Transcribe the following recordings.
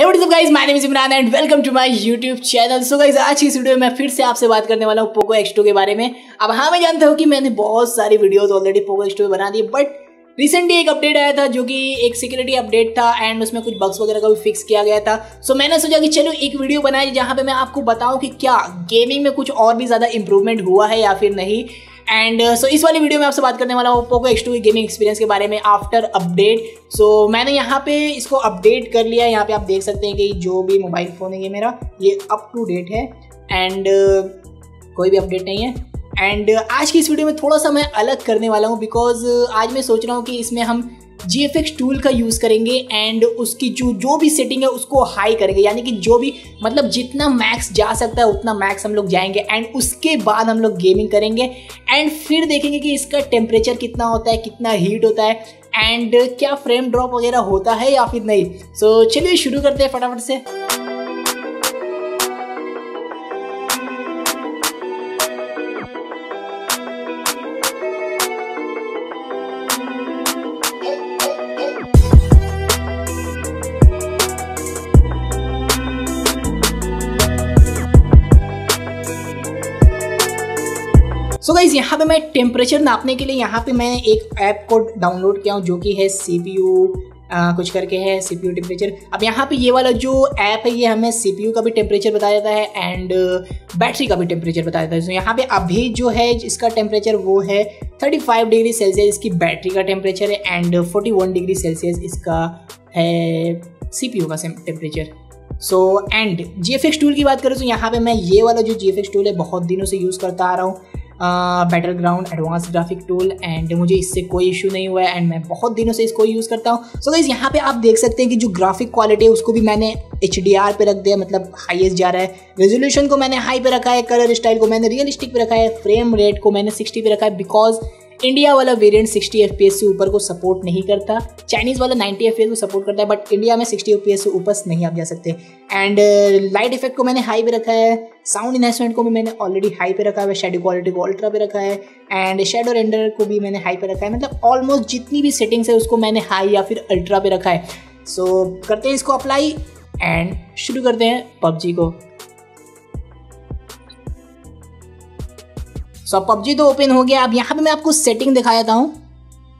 Guys, my name is Imran and welcome to my YouTube channel. So guys आज की इस video में मैं फिर से आपसे बात करने वाला हूँ पोको X2 के बारे में। अब हाँ मैं जानता हूँ कि मैंने बहुत सारी वीडियोस ऑलरेडी पोको X2 में बना दी बट रिसेंटली एक अपडेट आया था जो कि एक सिक्योरिटी अपडेट था एंड उसमें कुछ बग्स वगैरह का भी फिक्स किया गया था। सो so, मैंने सोचा कि चलो एक वीडियो बनाए जहाँ पे मैं आपको बताऊँ कि क्या गेमिंग में कुछ और भी ज़्यादा इंप्रूवमेंट हुआ है या फिर नहीं। एंड सो uh, इस वाली वीडियो में आपसे बात करने वाला हूँ Poco X two gaming experience के बारे में आफ्टर अपडेट सो मैंने यहाँ पे इसको अपडेट कर लिया है। यहाँ पे आप देख सकते हैं कि जो भी मोबाइल फ़ोन है ये मेरा ये अप टू डेट है। एंड uh, कोई भी अपडेट नहीं है। एंड uh, आज की इस वीडियो में थोड़ा सा मैं अलग करने वाला हूँ बिकॉज़ आज मैं सोच रहा हूँ कि इसमें हम एक्स टूल का यूज़ करेंगे एंड उसकी जो जो भी सेटिंग है उसको हाई करेंगे। यानी कि जो भी मतलब जितना मैक्स जा सकता है उतना मैक्स हम लोग जाएँगे एंड उसके बाद हम लोग गेमिंग करेंगे। एंड फिर देखेंगे कि इसका टेम्परेचर कितना होता है कितना हीट होता है एंड क्या फ्रेम ड्रॉप वगैरह होता है या फिर नहीं। सो so, चलिए शुरू करते हैं फटाफट से। गाइज़ यहाँ पे मैं टेम्परेचर नापने के लिए यहाँ पे मैं एक ऐप को डाउनलोड किया हूँ, जो कि है सी पी यू कुछ करके है सी पी यू टेम्परेचर अब यहाँ पे ये वाला जो ऐप है, ये हमें सी पी यू का भी टेम्परेचर बता देता है एंड बैटरी का भी टेम्परेचर बता देता है तो यहाँ पे अभी जो है इसका टेम्परेचर वो है 35 डिग्री सेल्सियस इसकी बैटरी का टेम्परेचर है एंड 41 डिग्री सेल्सियस इसका है सी पी यू का temperature so and G F X tool की बात करें तो यहाँ पे मैं ये वाला जो जी एफ़ एक्स टूल है, बहुत दिनों से यूज़ करता आ रहा हूँ। Battle ground advanced graphic tool and मुझे इससे कोई इशू नहीं हुआ है एंड मैं बहुत दिनों से इसको यूज़ करता हूँ। सो गाइज़ यहाँ पे आप देख सकते हैं कि जो ग्राफिक क्वालिटी है, उसको भी मैंने एचडीआर पे रख दिया मतलब हाईएस्ट जा रहा है। रेजोल्यूशन को मैंने हाई पे रखा है कलर स्टाइल को मैंने रियलिस्टिक पे रखा है फ्रेम रेट को मैंने सिक्सटी पे रखा है बिकॉज़ इंडिया वाला वेरिएंट 60 एफ़ से ऊपर को सपोर्ट नहीं करता। चाइनीज़ वाला 90 एफ़ को सपोर्ट करता है बट इंडिया में 60 एफ़ से ऊपर नहीं आप जा सकते। एंड लाइट इफ़ेक्ट को मैंने हाई पे रखा है। साउंड इन्हेंसमेंट को भी मैंने ऑलरेडी हाई पे रखा है। शेडो क्वालिटी को अल्ट्रा पे रखा है। एंड शेडो रेंडर को भी मैंने हाई पे रखा है। मतलब ऑलमोस्ट जितनी भी सेटिंग्स है उसको मैंने हाई या फिर अल्ट्रा पे रखा है। सो so, करते हैं इसको अप्लाई एंड शुरू करते हैं पबजी को। सो पबजी तो ओपन हो गया। अब यहाँ पे मैं आपको सेटिंग दिखा देता हूँ।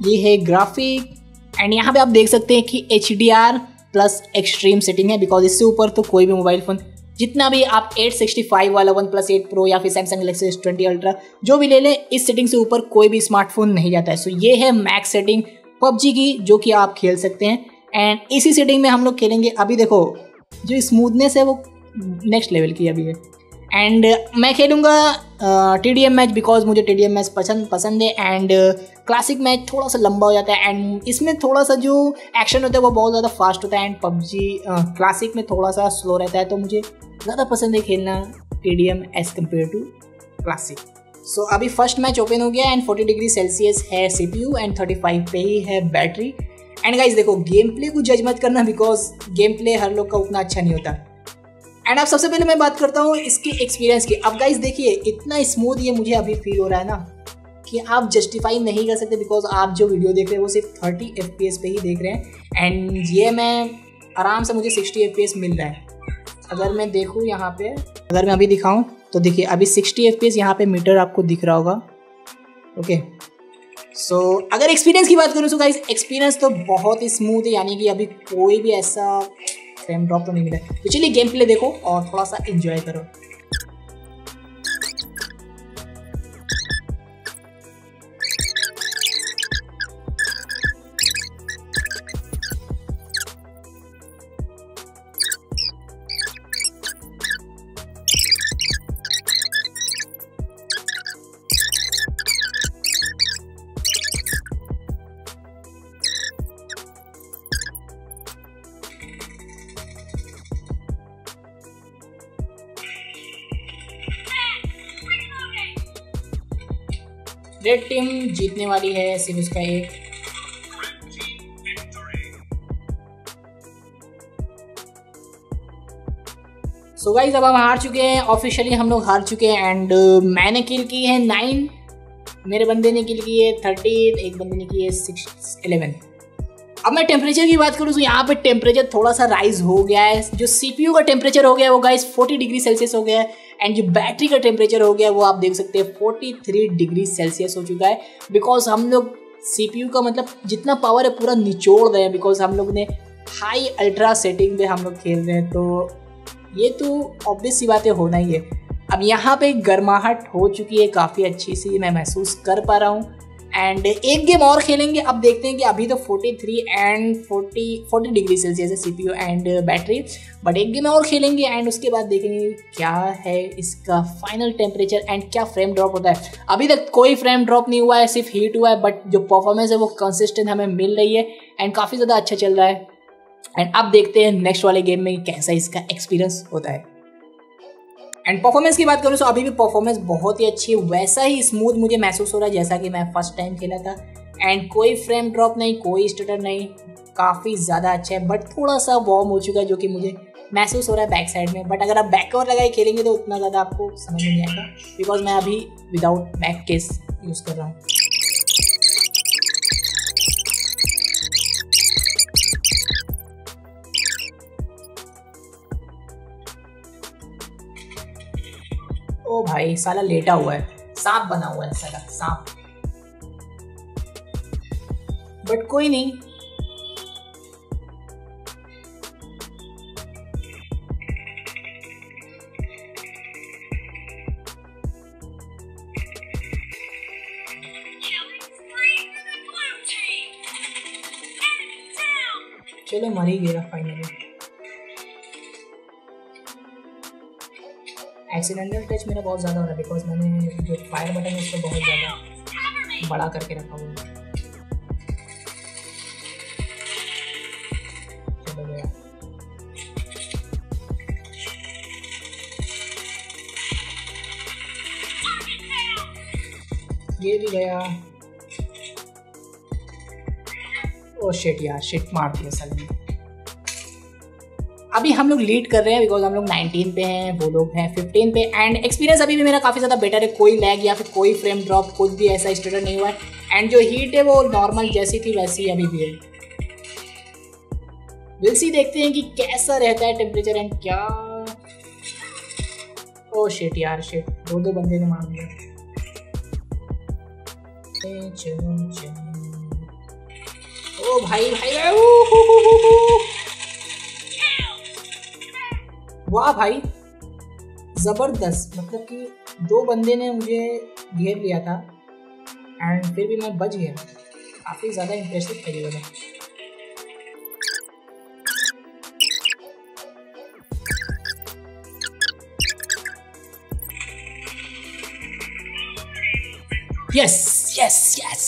ये है ग्राफिक एंड यहाँ पे आप देख सकते हैं कि H D R plus extreme setting है बिकॉज़ इससे ऊपर तो कोई भी मोबाइल फ़ोन जितना भी आप 865 वाला वन प्लस एट प्रो या फिर Samsung Galaxy S twenty ultra जो भी ले लें इस सेटिंग से ऊपर कोई भी स्मार्टफ़ोन नहीं जाता है। सो so, ये है मैक्स सेटिंग पबजी की जो कि आप खेल सकते हैं। एंड इसी सेटिंग में हम लोग खेलेंगे। अभी देखो जो स्मूथनेस है वो नेक्स्ट लेवल की अभी है। एंड मैं खेलूँगा T D M match because मुझे टी डी एम मैच पसंद पसंद है एंड क्लासिक मैच थोड़ा सा लंबा हो जाता है एंड इसमें थोड़ा सा जो एक्शन होता है वो बहुत ज़्यादा फास्ट होता है एंड पबजी क्लासिक में थोड़ा सा स्लो रहता है तो मुझे ज़्यादा पसंद है खेलना T D M as compare to classic so अभी फ़र्स्ट मैच ओपन हो गया एंड फोर्टी डिग्री सेल्सियस है C P U and thirty five पे ही है बैटरी एंड गाइज़ देखो गेम प्ले को जज मत करना बिकॉज़ गेम प्ले हर लोग का उतना अच्छा नहीं होता. एंड अब सबसे पहले मैं बात करता हूँ इसकी एक्सपीरियंस की। अब गाइज़ देखिए इतना स्मूथ ये मुझे अभी फील हो रहा है ना कि आप जस्टिफाई नहीं कर सकते बिकॉज़ आप जो वीडियो देख रहे हैं वो सिर्फ़ थर्टी एफ़ पे ही देख रहे हैं। एंड ये मैं आराम से मुझे सिक्सटी एफ़ मिल रहा है। अगर मैं देखूँ यहाँ पे अगर मैं अभी दिखाऊँ तो देखिए अभी सिक्सटी एफ़ पी एस यहाँ पर मीटर आपको दिख रहा होगा। ओके सो so, अगर एक्सपीरियंस की बात करूँ तो गाइज़ एक्सपीरियंस तो बहुत ही स्मूथ है यानी कि अभी कोई भी ऐसा फ्रेम ड्रॉप तो नहीं मिला। तो चलिए गेम प्ले देखो और थोड़ा सा इंजॉय करो। रेड टीम जीतने वाली है सिर्फ़ उसका एक। सो so गाइज़ अब हम हार चुके हैं ऑफिशियली हम लोग हार चुके हैं एंड uh, मैंने किल की है नाइन मेरे बंदे ने किल की है थर्टीन एक बंदे ने की है सिक्स एलेवन अब मैं टेम्परेचर की बात करूँ तो यहाँ पे टेम्परेचर थोड़ा सा राइज हो गया है। जो सीपीयू का टेम्परेचर हो गया है वो गाइस 40 डिग्री सेल्सियस हो गया है। एंड जो बैटरी का टेम्परेचर हो गया, वो आप देख सकते हैं 43 डिग्री सेल्सियस हो चुका है। बिकॉज़ हम लोग सीपीयू का मतलब जितना पावर है, पूरा निचोड़ रहे हैं। बिकॉज़ हम लोग ने हाई अल्ट्रा सेटिंग पे हम लोग खेल रहे हैं। तो ये तो ऑब्वियस सी बातें होना ही है। अब यहाँ पे गर्माहट हो चुकी है, काफ़ी अच्छी सी मैं महसूस कर पा रहा हूँ। एंड एक गेम और खेलेंगे। अब देखते हैं कि अभी तो 43 एंड 40 40 डिग्री सेल्सियस है सीपीयू एंड बैटरी बट एक गेम और खेलेंगे एंड उसके बाद देखेंगे क्या है इसका फाइनल टेम्परेचर एंड क्या फ्रेम ड्रॉप होता है। अभी तक कोई फ्रेम ड्रॉप नहीं हुआ है, सिर्फ़ हीट हुआ है बट जो परफॉर्मेंस है वो कंसिस्टेंट हमें मिल रही है एंड काफ़ी ज़्यादा अच्छा चल रहा है। एंड अब देखते हैं नेक्स्ट वाले गेम में कैसा इसका एक्सपीरियंस होता है। एंड परफॉर्मेंस की बात करूँ तो अभी भी परफॉर्मेंस बहुत ही अच्छी है। वैसा ही स्मूथ मुझे महसूस हो रहा है जैसा कि मैं फ़र्स्ट टाइम खेला था। एंड कोई फ्रेम ड्रॉप नहीं, कोई स्टटर नहीं, काफ़ी ज़्यादा अच्छा है। बट थोड़ा सा वॉर्म हो चुका है जो कि मुझे महसूस हो रहा है बैक साइड में। बट अगर आप बैक कवर लगाए खेलेंगे तो उतना ज़्यादा आपको समझ नहीं आएगा। बिकॉज़ मैं अभी विदाउट बैक केस यूज़ कर रहा हूँ। भाई, साला लेटा हुआ है। सांप बना हुआ है साला, सांप। बट कोई नहीं। चलो मर गया फाइनली एक्सीडेंटल टच मेरा बहुत ज़्यादा हो रहा है बिकॉज़ मैंने जो फायर बटन है उसको बहुत ज़्यादा बड़ा करके रखा हुआ है। ये भी गया। ओ शिट यार शिट मार दिया सर अभी हम लोग लीड कर रहे हैं बिकॉज़ हम लोग 19 पे हैं वो लोग हैं 15 पे। एंड एक्सपीरियंस अभी भी मेरा काफ़ी ज़्यादा बेटर है कोई लैग या फिर कोई फ्रेम ड्रॉप कुछ भी ऐसा स्टूडेंट नहीं हुआ है। एंड जो हीट है वो नॉर्मल जैसी थी वैसी अभी भी है। विल सी देखते हैं कि कैसा रहता है टेम्परेचर एंड क्या ओ शेट यार शेट दो दो बंदे ने मार दिया। ओ भाई भाई भाई, भाई वाह भाई, ज़बरदस्त। मतलब कि दो बंदे ने मुझे घेर लिया था एंड फिर भी मैं बच गया। काफ़ी ज़्यादा ये वाला यस यस यस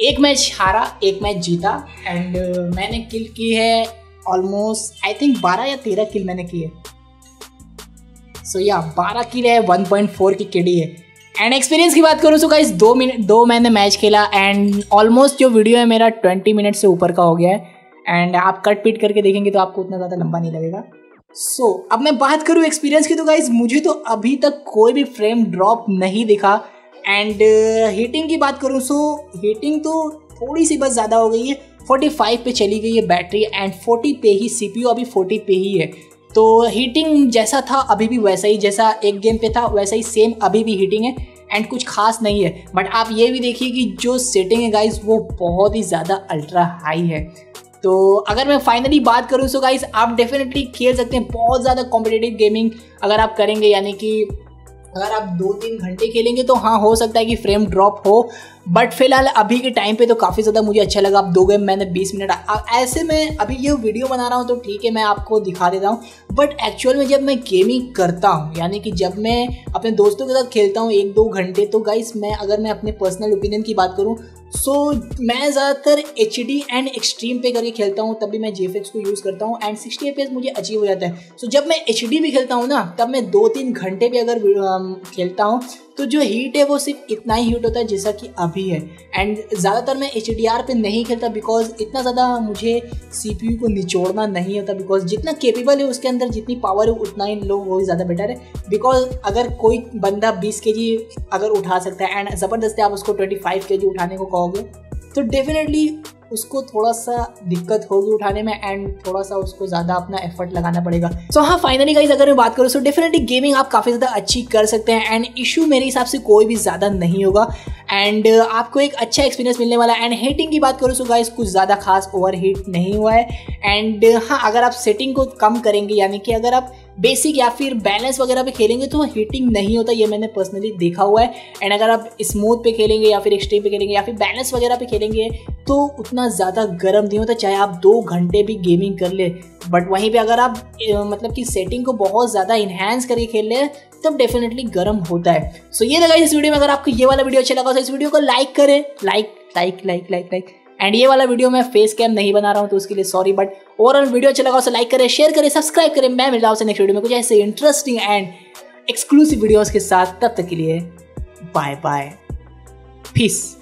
एक मैच हारा, एक मैच जीता एंड मैंने किल की है ऑलमोस्ट आई थिंक बारह या तेरह किल मैंने किए। सो या बारह किल है वन पॉइंट फोर की केडी है। एंड एक्सपीरियंस की बात करूँ तो गाइस दो मिनट दो मैंने मैच खेला एंड ऑलमोस्ट जो वीडियो है मेरा ट्वेंटी मिनट से ऊपर का हो गया है। एंड आप कट पीट करके देखेंगे तो आपको उतना ज़्यादा लंबा नहीं लगेगा। सो so, अब मैं बात करूँ एक्सपीरियंस की तो गाइज़ मुझे तो अभी तक कोई भी फ्रेम ड्रॉप नहीं दिखा। एंड हीटिंग uh, की बात करूँ सो हीटिंग तो थोड़ी सी बस ज़्यादा हो गई है। 45 पे चली गई है बैटरी एंड 40 पे ही सीपीयू अभी 40 पे ही है। तो हीटिंग जैसा था, अभी भी वैसा ही, जैसा एक गेम पे था, वैसा ही सेम अभी भी हीटिंग है एंड कुछ खास नहीं है। बट आप ये भी देखिए कि जो सेटिंग है गाइज़ वो बहुत ही ज़्यादा अल्ट्रा हाई है। तो अगर मैं फाइनली बात करूँ तो गाइज़ आप डेफिनेटली खेल सकते हैं, बहुत ज़्यादा कॉम्पिटेटिव गेमिंग अगर आप करेंगे, यानी कि अगर आप दो तीन घंटे खेलेंगे तो हाँ हो सकता है कि फ्रेम ड्रॉप हो। बट फ़िलहाल अभी के टाइम पे तो काफ़ी ज़्यादा मुझे अच्छा लगा। अब दो गए मैंने 20 मिनट ऐसे में अभी ये वीडियो बना रहा हूँ तो ठीक है मैं आपको दिखा देता हूँ। बट एक्चुअल में जब मैं गेमिंग करता हूँ यानी कि जब मैं अपने दोस्तों के साथ खेलता हूँ एक दो घंटे तो गाइस मैं अगर मैं अपने पर्सनल ओपिनियन की बात करूँ सो so, मैं ज़्यादातर एच डी एंड एक्सट्रीम पे करके खेलता हूँ तब भी मैं जे को यूज़ करता हूँ एंड सिक्सटी एफ़ मुझे अचीव हो जाता है। सो so, जब मैं एच भी खेलता हूँ ना तब मैं दो तीन घंटे भी अगर खेलता हूँ तो जो हीट है वो सिर्फ़ इतना ही हीट होता है जैसा कि अभी है। एंड ज़्यादातर मैं एच पे नहीं खेलता बिकॉज़ इतना ज़्यादा मुझे सी पी यू को निचोड़ना नहीं होता बिकॉज़ जितना केपेबल है उसके अंदर जितनी पावर है उतना ही लो वो ज़्यादा बेटर है। बिकॉज़ अगर कोई बंदा बीस के जी अगर उठा सकता है एंड ज़बरदस्ती आप उसको ट्वेंटी फाइव के जी उठाने को कहोगे तो डेफिनेटली उसको थोड़ा सा दिक्कत होगी उठाने में एंड थोड़ा सा उसको ज़्यादा अपना एफर्ट लगाना पड़ेगा। सो so, हाँ फाइनली गाइज़ अगर मैं बात करूँ तो डेफिनेटली गेमिंग आप काफ़ी ज़्यादा अच्छी कर सकते हैं एंड इशू मेरे हिसाब से कोई भी ज़्यादा नहीं होगा। एंड आपको एक अच्छा एक्सपीरियंस मिलने वाला है। एंड हीटिंग की बात करूँ तो गाइज़ कुछ ज़्यादा खास ओवर नहीं हुआ है। एंड हाँ अगर आप सेटिंग को कम करेंगे यानी कि अगर आप बेसिक या फिर बैलेंस वगैरह पे खेलेंगे तो हीटिंग नहीं होता ये मैंने पर्सनली देखा हुआ है। एंड अगर आप स्मूथ पे खेलेंगे या फिर एक्सट्रीम पे खेलेंगे या फिर बैलेंस वगैरह पे खेलेंगे तो उतना ज़्यादा गर्म नहीं होता चाहे आप दो घंटे भी गेमिंग कर ले। बट वहीं पे अगर आप मतलब कि सेटिंग को बहुत ज़्यादा इन्हेंस करके खेल ले तब डेफिनेटली गर्म होता है। सो so, ये लगा इस वीडियो में अगर आपको ये वाला वीडियो अच्छा लगा तो इस वीडियो को लाइक करें। Like like like like like and ये वाला वीडियो मैं फेस कैम नहीं बना रहा हूँ तो उसके लिए सॉरी बट ओवरऑल वीडियो अच्छा लगा, उसे लाइक करें शेयर करें सब्सक्राइब करें। मैं मिल रहा हूँ नेक्स्ट वीडियो में कुछ ऐसे इंटरेस्टिंग एंड एक्सक्लूसिव वीडियोज़ के साथ। तब तक के लिए बाय बाय पीस